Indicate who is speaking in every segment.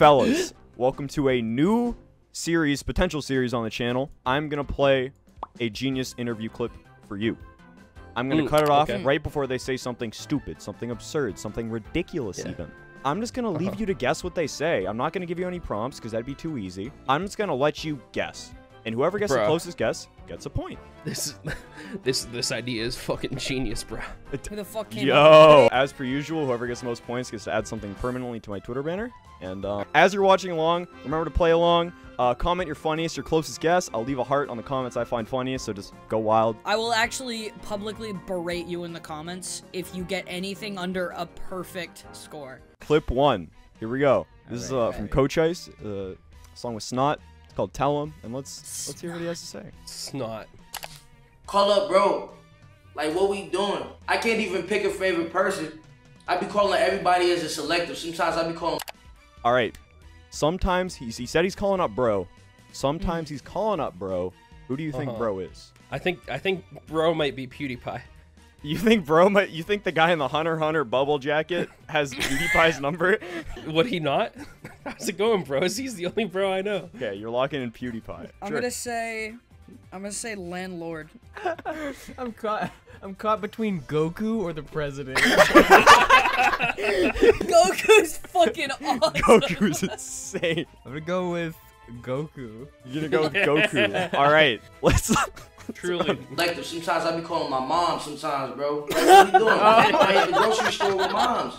Speaker 1: fellas, welcome to a new series, potential series on the channel. I'm gonna play a genius interview clip for you. I'm gonna
Speaker 2: Mm,
Speaker 1: cut it off
Speaker 2: okay.
Speaker 1: right before they say something stupid, something absurd, something ridiculous even. I'm just gonna leave
Speaker 2: Uh-huh.
Speaker 1: you to guess what they say. I'm not gonna give you any prompts because that'd be too easy. I'm just gonna let you guess. And whoever gets the closest guess gets a point.
Speaker 2: This this this idea is fucking genius, bro.
Speaker 3: Who the fuck came
Speaker 1: Yo!
Speaker 3: with
Speaker 1: As per usual, whoever gets the most points gets to add something permanently to my Twitter banner. And uh, as you're watching along, remember to play along. Uh, comment your funniest, your closest guess. I'll leave a heart on the comments I find funniest, so just go wild.
Speaker 3: I will actually publicly berate you in the comments if you get anything under a perfect score.
Speaker 1: Clip one. Here we go. This is uh,
Speaker 4: Alright,
Speaker 1: from. Cochise. Uh, song with Snot. It's called Tell Em, and let's let's hear what he has to say.
Speaker 2: Snot.
Speaker 5: Call up, bro. Like, what we doing? I can't even pick a favorite person. I be calling everybody as a selective. Sometimes I be calling
Speaker 1: All right. Sometimes he's, he said he's calling up bro. Sometimes he's calling up bro. Who do you think
Speaker 2: Uh-huh.
Speaker 1: bro is?
Speaker 2: I think I think bro might be PewDiePie.
Speaker 1: You think bro might? You think the guy in the Hunter Hunter bubble jacket has PewDiePie's number?
Speaker 2: Would he not? How's it going, bros? He's the only bro I know.
Speaker 1: Okay, you're locking in PewDiePie.
Speaker 3: I'm
Speaker 1: Sure.
Speaker 3: gonna say, I'm gonna say landlord.
Speaker 4: I'm caught. I'm caught between Goku or the president.
Speaker 3: Goku's fucking awesome.
Speaker 1: Goku's insane.
Speaker 4: I'm gonna go with Goku.
Speaker 1: You're gonna go with Goku. All right, let's.
Speaker 2: Truly.
Speaker 5: selective. Sometimes I be calling my mom. Sometimes, bro. Like, what you doing? I hit the grocery store with moms.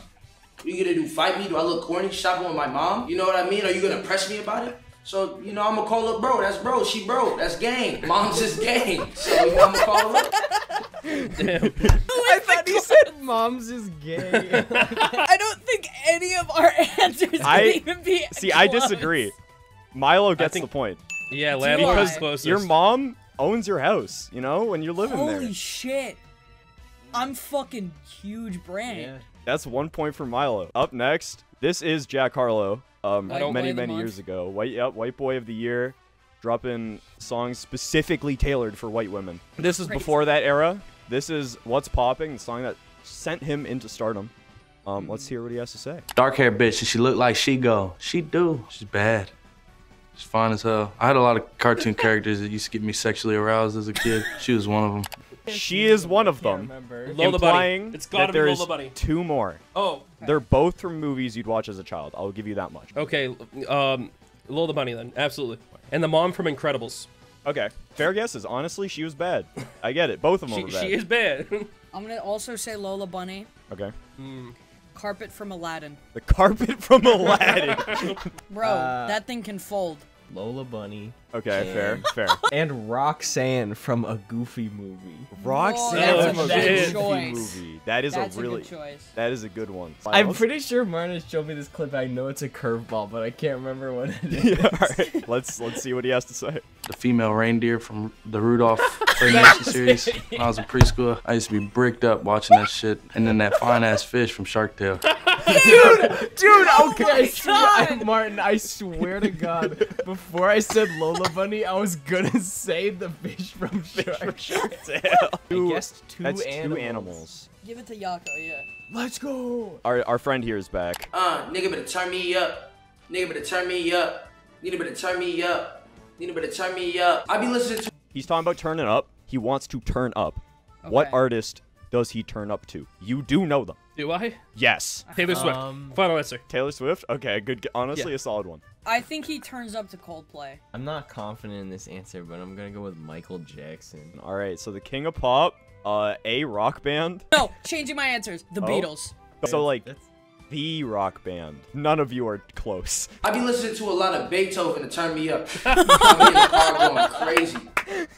Speaker 5: What you gonna do? Fight me? Do I look corny shopping with my mom? You know what I mean? Are you gonna press me about it? So you know I'm gonna call up, bro. That's bro. She bro. That's gang. Mom's is gang. So you know I'm gonna call her up.
Speaker 2: Damn.
Speaker 4: I thought he said mom's is gay.
Speaker 3: I don't think any of our answers
Speaker 1: I-
Speaker 3: could even be.
Speaker 1: See, I disagree. Milo gets
Speaker 2: think-
Speaker 1: the point
Speaker 2: Yeah, landlord's
Speaker 3: I?
Speaker 2: closest.
Speaker 1: your mom owns your house. You know when you're living
Speaker 3: Holy
Speaker 1: there.
Speaker 3: shit! I'm fucking huge brand.
Speaker 4: yeah.
Speaker 1: That's one point for Milo. Up next, this is Jack Harlow. Um, many
Speaker 3: White Boy of the
Speaker 1: many
Speaker 3: Month.
Speaker 1: years ago. White yep, White Boy of the Year, dropping songs specifically tailored for white women. This is
Speaker 3: Crazy.
Speaker 1: before that era. This is What's Poppin, the song that sent him into stardom. Um, let's hear what he has to say.
Speaker 6: dark hair bitch and she look like she go. She do. She's bad. She's fine as hell. I had a lot of cartoon characters that used to get me sexually aroused as a kid. She was one of them.
Speaker 1: She is one of them.
Speaker 2: Lola
Speaker 1: implying
Speaker 2: Bunny. It's gotta
Speaker 1: that
Speaker 2: be
Speaker 1: there's
Speaker 2: Lola Bunny.
Speaker 1: two more.
Speaker 2: Oh,
Speaker 1: They're both from movies you'd watch as a child. I'll give you that much.
Speaker 2: okay. Um, Lola Bunny then, absolutely. And the mom from Incredibles.
Speaker 1: Okay, fair guesses. Honestly, she was bad. I get it. Both of them
Speaker 2: She,
Speaker 1: were bad.
Speaker 2: she is bad.
Speaker 3: I'm gonna also say Lola Bunny.
Speaker 1: Okay.
Speaker 3: Carpet from Aladdin.
Speaker 1: The carpet from Aladdin.
Speaker 3: Bro,
Speaker 4: Uh,
Speaker 3: that thing can fold.
Speaker 4: Lola Bunny
Speaker 1: Okay, fair, fair.
Speaker 4: and Roxanne from a Goofy movie.
Speaker 1: Roxanne
Speaker 2: that's
Speaker 1: from
Speaker 2: a
Speaker 1: a Goofy
Speaker 3: choice.
Speaker 1: movie. That is
Speaker 3: That's
Speaker 1: a
Speaker 3: a
Speaker 1: really
Speaker 3: good choice.
Speaker 1: that is a good one.
Speaker 4: I'm
Speaker 1: Let's-
Speaker 4: pretty sure Martin showed me this clip. I know it's a curveball, but I can't remember what it is.
Speaker 1: Yeah, all right. Let's let's see what he has to say.
Speaker 6: The female reindeer from the Rudolph animation series. When I was in preschool, I used to be bricked up watching that shit. And then that fine ass fish from Shark Tale.
Speaker 4: Dude, dude, okay, I swear, I- Martin, I swear to God, before I said Lola Bunny, I was gonna say the fish from Shark. I guessed two
Speaker 1: That's
Speaker 4: animals.
Speaker 1: two animals.
Speaker 3: Give it to Yakko, yeah.
Speaker 4: Let's go.
Speaker 1: Our our friend here is back.
Speaker 5: Uh, nigga better turn me up. Nigga better turn me up. Nigga better turn me up. Nigga better turn me up. I be listening to
Speaker 1: He's talking about turning up. He wants to turn up. What artist does he turn up to? You do know them.
Speaker 2: Do I?
Speaker 1: Yes.
Speaker 2: Taylor Swift.
Speaker 4: Um,
Speaker 2: Final answer.
Speaker 1: Taylor Swift. Okay, good. Honestly,
Speaker 4: Yeah.
Speaker 1: a solid one.
Speaker 3: I think he turns up to Coldplay.
Speaker 4: I'm not confident in this answer, but I'm gonna go with Michael Jackson.
Speaker 1: All right. So the King of Pop, uh, a rock band.
Speaker 3: No, changing my answers. The
Speaker 1: Oh.
Speaker 3: Beatles.
Speaker 1: So like
Speaker 4: That's-
Speaker 1: the rock band. None of you are close.
Speaker 5: I be listening to a lot of Beethoven to turn me up. I'm in the car going crazy.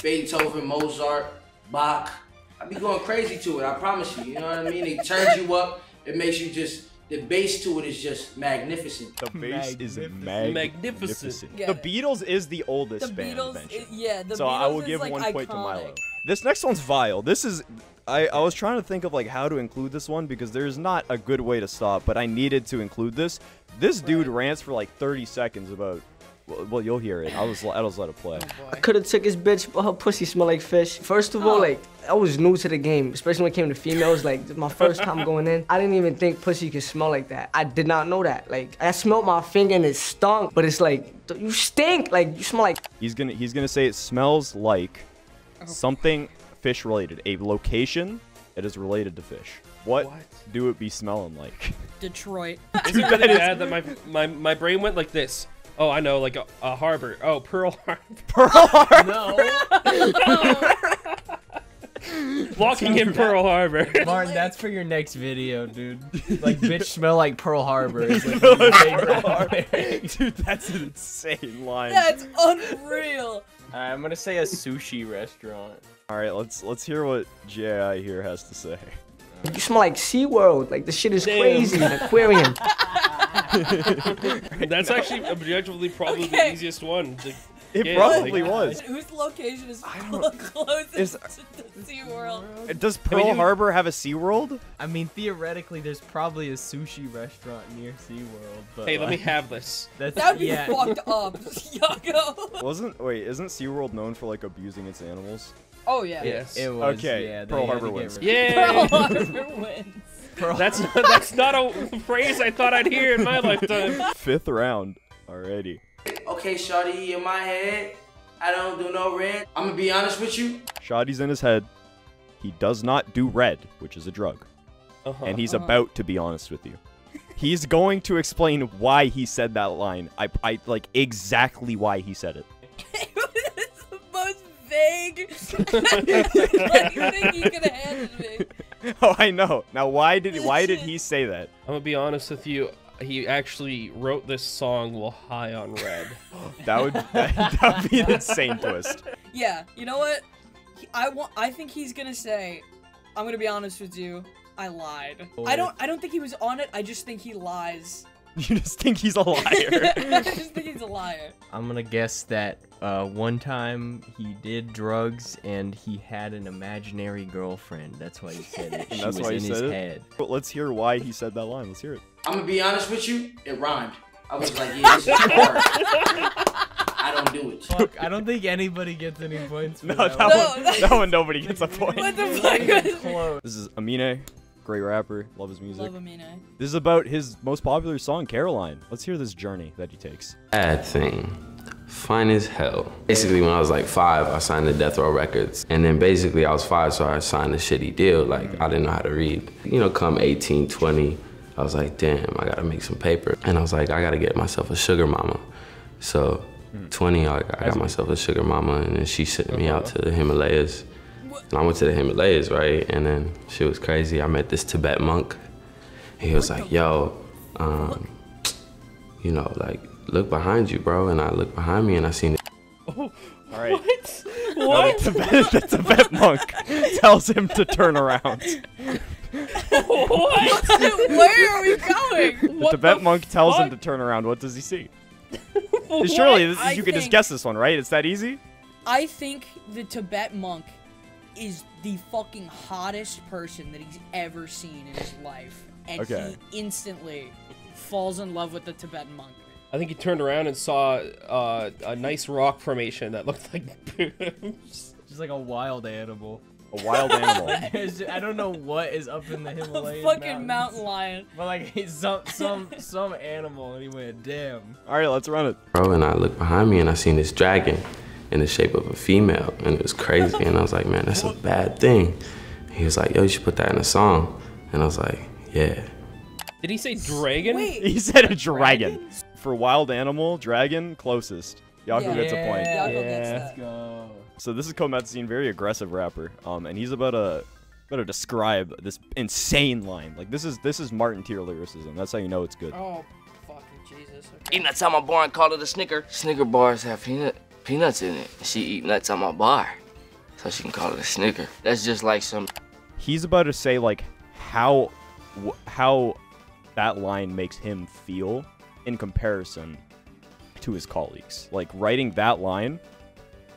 Speaker 5: Beethoven, Mozart, Bach. I be going crazy to it. I promise you. You know what I mean? It turns you up. It makes you just. The bass to it is just magnificent.
Speaker 1: The bass is
Speaker 4: Magnificent.
Speaker 1: mag-
Speaker 2: Magnificent.
Speaker 3: Yeah.
Speaker 1: The Beatles is the oldest
Speaker 3: The
Speaker 1: band.
Speaker 3: Beatles,
Speaker 1: mentioned.
Speaker 3: i- yeah, the
Speaker 1: so
Speaker 3: Beatles
Speaker 1: I will
Speaker 3: is,
Speaker 1: give
Speaker 3: like,
Speaker 1: one point to Milo.
Speaker 3: iconic.
Speaker 1: This next one's vile. This is I, I was trying to think of like how to include this one because there's not a good way to stop, but I needed to include this. This dude rants for like 30 seconds about Well, well, you'll hear it. I'll just, I'll just let it play.
Speaker 3: Oh boy.
Speaker 7: Could have took his bitch, but her pussy smell like fish. First of all,
Speaker 3: Oh.
Speaker 7: like I was new to the game, especially when it came to females. Like my first time going in, I didn't even think pussy could smell like that. I did not know that. Like I smelled my finger and it stunk, but it's like you stink. Like you smell like
Speaker 1: He's gonna he's gonna say it smells like oh. something fish related, a location that is related to fish. What,
Speaker 2: What? do
Speaker 1: do it be smelling like?
Speaker 3: Detroit.
Speaker 2: Is it really bad that my, my my brain went like this? Oh, I know, like a, a harbor. Oh, Pearl Harbor.
Speaker 4: No,
Speaker 2: Walking in Pearl Harbor.
Speaker 4: Martin, that's for your next video, dude. Like, bitch smell like Pearl Harbor. Is like one of your favorite-
Speaker 1: Dude, that's an insane line.
Speaker 3: That's unreal.
Speaker 4: Alright, I'm gonna say a sushi restaurant.
Speaker 1: All right, let's let's hear what JI here has to say.
Speaker 7: you smell like SeaWorld. Like the shit is
Speaker 2: Damn.
Speaker 7: crazy. An aquarium.
Speaker 2: That's actually objectively probably
Speaker 3: Okay.
Speaker 2: the easiest one. to
Speaker 1: It
Speaker 2: get,
Speaker 1: probably
Speaker 2: like-
Speaker 1: was.
Speaker 3: Whose location is
Speaker 1: don't-
Speaker 3: closest
Speaker 1: Is-
Speaker 3: to SeaWorld?
Speaker 1: Uh, does Pearl
Speaker 2: you-
Speaker 1: Harbor have a SeaWorld?
Speaker 4: I mean, theoretically, there's probably a sushi restaurant near SeaWorld, but
Speaker 2: Hey, let me have this.
Speaker 4: that's
Speaker 3: That'd be
Speaker 4: yeah.
Speaker 3: fucked up, Yakko.
Speaker 1: Wasn't wait? Isn't SeaWorld known for like abusing its animals?
Speaker 3: Oh yeah.
Speaker 2: Yes.
Speaker 4: It was,
Speaker 1: Okay,
Speaker 4: yeah,
Speaker 1: Pearl Harbor wins.
Speaker 4: rid of it.
Speaker 2: Yay!
Speaker 3: Pearl Harbor wins.
Speaker 4: Pearl
Speaker 2: That's that's not a phrase I thought I'd hear in my lifetime.
Speaker 1: Fifth round. already.
Speaker 5: Okay, Shotty, in my head, I don't do no red. I'm gonna be honest with you.
Speaker 1: Shotty's in his head. He does not do red, which is a drug,
Speaker 2: Uh-huh.
Speaker 1: and he's
Speaker 3: Uh-huh.
Speaker 1: about to be honest with you. He's going to explain why he said that line. I, I like exactly why he said it.
Speaker 3: it's the most vague fucking thing you could have handed me.
Speaker 1: Oh, I know. Now, why did why did he say that?
Speaker 2: I'm gonna be honest with you. He actually wrote this song while high on red.
Speaker 1: That would that, would be an insane twist.
Speaker 3: Yeah, you know what? He- I want. I think he's gonna say, "I'm gonna be honest with you. I lied. I don't. I don't think he was on it. I just think he lies.
Speaker 1: You just think he's a liar.
Speaker 3: I just think he's a liar.
Speaker 4: I'm gonna guess that uh, one time he did drugs and he had an imaginary girlfriend. That's why he said it.
Speaker 1: And
Speaker 4: she
Speaker 1: that's
Speaker 4: was
Speaker 1: why he
Speaker 4: in his
Speaker 1: said it?
Speaker 4: head.
Speaker 1: But let's hear why he said that line. Let's hear it.
Speaker 5: I'm gonna be honest with you. It rhymed. I was like, yeah, this is hard. I don't do it.
Speaker 4: Fuck, I don't think anybody gets any points for
Speaker 1: No,
Speaker 4: that.
Speaker 1: that
Speaker 4: one.
Speaker 3: No,
Speaker 1: that one nobody gets a point.
Speaker 3: What the fuck? was-
Speaker 4: Close.
Speaker 1: This is Amine, great rapper, love his music.
Speaker 3: Love Amine.
Speaker 1: This is about his most popular song, Caroline. Let's hear this journey that he takes.
Speaker 8: bad thing. Fine as hell. Basically, when I was like five, I signed to Death Row Records. And then basically, I was five, so I signed a shitty deal. Like, I didn't know how to read. You know, come 18, 20, I was like, damn, I gotta make some paper. And I was like, I gotta get myself a sugar mama. So, hmm. 20, I, I got myself a sugar mama, and then she sent me out to the Himalayas. And I went to the Himalayas, right? And then she was crazy. I met this Tibet monk. And he was like, yo, um, you know, like, look behind you, bro. And I looked behind me and I seen Oh,
Speaker 1: All right.
Speaker 2: What?
Speaker 1: No,
Speaker 2: What?
Speaker 1: the Tibet, the Tibet monk tells him to turn around.
Speaker 2: what?
Speaker 3: Where are we going?
Speaker 1: The
Speaker 2: What
Speaker 1: Tibet
Speaker 2: the
Speaker 1: monk tells him to turn around. What does he see? Surely this,
Speaker 3: I
Speaker 1: you can just guess this one, right? It's that easy.
Speaker 3: I think the Tibet monk is the fucking hottest person that he's ever seen in his life, and
Speaker 1: Okay.
Speaker 3: he instantly falls in love with the Tibetan monk.
Speaker 2: I think he turned around and saw uh, a nice rock formation that looked like boobs.
Speaker 4: Just like a wild animal.
Speaker 1: A wild animal.
Speaker 4: I don't know what is up in the
Speaker 3: A
Speaker 4: Himalayas.
Speaker 3: fucking
Speaker 4: mountains,
Speaker 3: mountain lion.
Speaker 4: But like he's some some some animal, and he went, damn.
Speaker 1: All right, let's run it.
Speaker 8: bro, and I looked behind me and I seen this dragon in the shape of a female, and it was crazy. And I was like, man, that's a bad thing. He was like, yo, you should put that in a song. And I was like, yeah.
Speaker 2: Did he say dragon?
Speaker 3: Wait,
Speaker 1: He said a dragon. For wild animal, dragon, closest. Yakko
Speaker 3: Yeah.
Speaker 1: gets a point.
Speaker 3: Yakko gets
Speaker 4: let's go.
Speaker 1: So this is Comethazine, very aggressive rapper. Um, and he's about a about to describe this insane line. Like this is this is Martin tier lyricism. That's how you know it's good.
Speaker 3: oh, fucking Jesus. Okay.
Speaker 9: Eat nuts on my bar and call it a Snicker. Snicker bars have peanut peanuts in it. She eat nuts on my bar, so she can call it a Snicker. That's just like some
Speaker 1: He's about to say like how wh- how that line makes him feel in comparison to his colleagues. Like writing that line,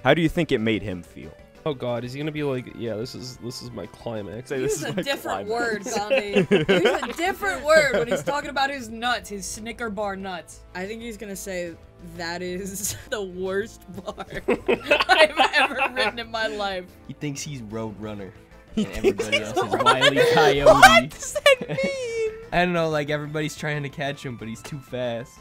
Speaker 1: how do you think it made him feel?
Speaker 2: Oh God, is he gonna be like, yeah, this is this is my climax.
Speaker 1: Say this
Speaker 3: Use
Speaker 1: is
Speaker 3: a
Speaker 1: my
Speaker 3: different
Speaker 1: climax.
Speaker 3: word, Gandhi. Use a different word when he's talking about his nuts, his Snicker bar nuts. I think he's gonna say that is the worst bar I've ever written in my life.
Speaker 4: He thinks he's Roadrunner. And everybody else is Wily Coyote. What does that mean? I don't know, like everybody's trying to catch him, but he's too fast.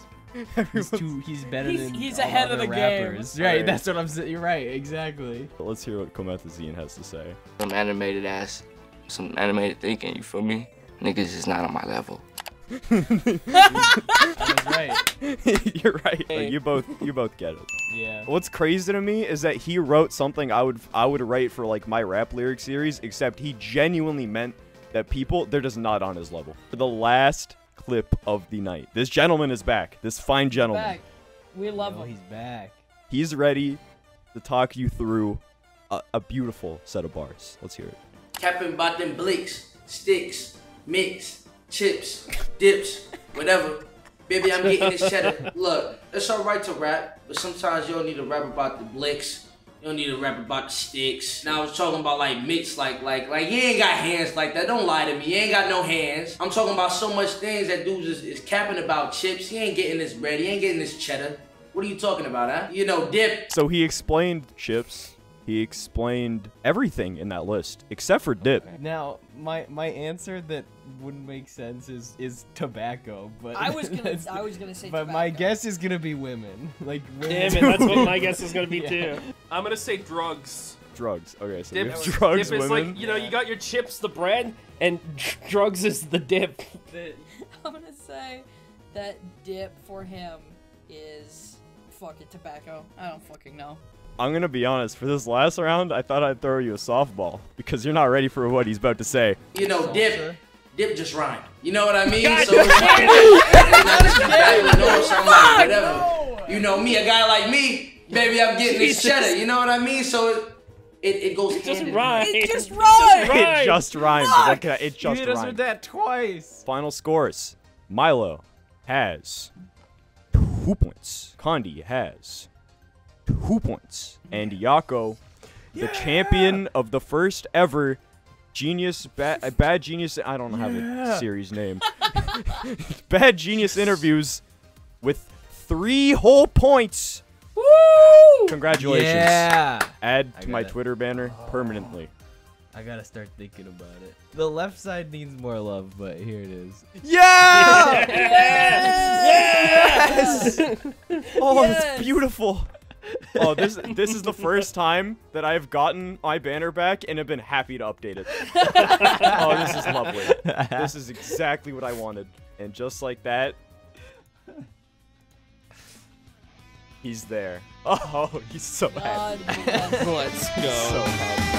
Speaker 4: He's too. He's better
Speaker 3: He's-
Speaker 4: than
Speaker 3: he's
Speaker 4: all
Speaker 3: ahead of
Speaker 4: other
Speaker 3: the game.
Speaker 4: rappers. Right, that's what I'm saying. You're right, exactly.
Speaker 1: But Let's hear what Comethazine has to say.
Speaker 9: Some animated ass, some animated thinking, you feel me? Niggas is not on my level.
Speaker 4: That's right.
Speaker 1: You're right. Like, you both you both get it.
Speaker 4: Yeah.
Speaker 1: What's crazy to me is that he wrote something I would I would write for like my rap lyric series, except he genuinely meant that people they're just not on his level. For the last clip of the night, this gentleman is back. This fine gentleman.
Speaker 3: Back. We love
Speaker 4: Oh,
Speaker 3: him.
Speaker 4: he's back.
Speaker 1: He's ready to talk you through a, a beautiful set of bars. Let's hear it.
Speaker 5: Capping about them blicks, sticks, mix, chips, dips, whatever. Baby, I'm getting this cheddar. Look, it's alright to rap, but sometimes you don't need to rap about the blicks. You don't need to rap about the sticks. Now I was talking about like mix, like like like you ain't got hands like that. Don't lie to me. You ain't got no hands. I'm talking about so much things that dudes is, is capping about chips. He ain't getting this bread. He ain't getting this cheddar. What are you talking about, huh? You know, dip.
Speaker 1: So he explained chips. He explained everything in that list except for dip.
Speaker 4: Now, my my answer that wouldn't make sense is is tobacco, but
Speaker 3: I was gonna I was gonna say
Speaker 4: But my guess is gonna be women. Like women.
Speaker 2: Damn it, that's what my guess is gonna be
Speaker 4: Yeah.
Speaker 2: too. I'm gonna say drugs.
Speaker 1: Drugs. Okay, so we
Speaker 2: Dip,
Speaker 1: drugs,
Speaker 2: dip is
Speaker 1: women.
Speaker 2: like you know you got your chips, the bread, and drugs is the dip.
Speaker 3: I'm gonna say that dip for him is fucking tobacco. I don't fucking know.
Speaker 1: I'm gonna be honest. For this last round, I thought I'd throw you a softball because you're not ready for what he's about to say.
Speaker 5: You know, dip. Dip just rhymed. You know what I mean?
Speaker 2: God
Speaker 5: so it's like, it's not just tobacco, you know, like, whatever. You know, me, a guy like me, baby, I'm getting this cheddar. You know what I mean? So it it, it goes
Speaker 2: It
Speaker 5: hand
Speaker 2: doesn't
Speaker 5: in
Speaker 2: rhyme.
Speaker 3: It just
Speaker 2: It
Speaker 3: rhymed.
Speaker 1: It just rhymed. What can I- It
Speaker 4: You
Speaker 1: just
Speaker 4: hit us with
Speaker 1: rhymed.
Speaker 4: that twice.
Speaker 1: Final scores. Milo has two points. Condi has two points. And Yakko, the champion of the first ever Genius ba- uh, Bad Genius I don't have a series name. Bad Genius interviews with three whole points.
Speaker 3: Woo!
Speaker 1: Congratulations.
Speaker 4: Yeah.
Speaker 1: Add to my
Speaker 4: it.
Speaker 1: Twitter banner permanently.
Speaker 4: I gotta start thinking about it. The left side needs more love, but here it is.
Speaker 1: Yeah!
Speaker 3: Yes!
Speaker 1: Oh,
Speaker 3: Yes!
Speaker 1: that's beautiful. Oh, this this is the first time that I've gotten my banner back and have been happy to update it. oh, this is lovely. This is exactly what I wanted. And just like that, he's there. Oh, he's so happy.
Speaker 3: God bless.
Speaker 2: Let's go.
Speaker 1: So happy.